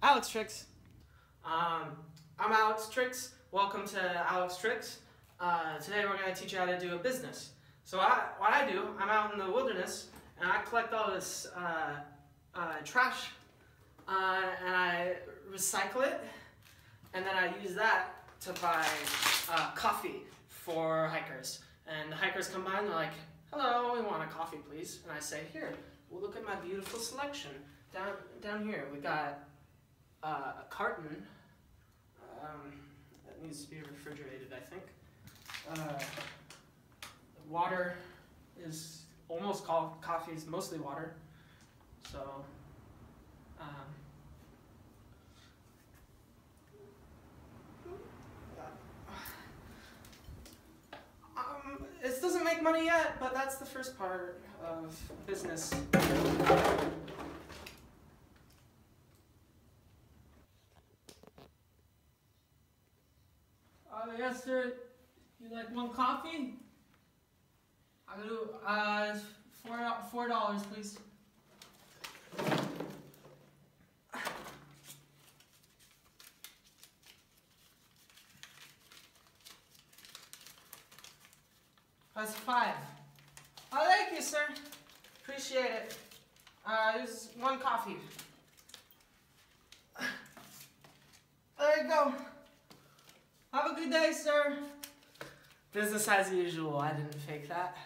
Alex Tricks. Um, I'm Alex Tricks. Welcome to Alex Tricks. Uh, today we're going to teach you how to do a business. So I, what I do, I'm out in the wilderness and I collect all this uh, uh, trash uh, and I recycle it and then I use that to buy uh, coffee for hikers. And the hikers come by and they're like, hello, we want a coffee please. And I say, here, well look at my beautiful selection. Down, down here we got uh, a carton um, that needs to be refrigerated, I think. Uh, water is almost co- coffee is mostly water, so. Um, um, it doesn't make money yet, but that's the first part of business. Uh, yes, sir. You like one coffee? I will do. Uh, four four dollars, please. That's five. I like you, sir. Appreciate it. Uh, there's one coffee. There you go. Good day, sir. Business as usual. I didn't fake that.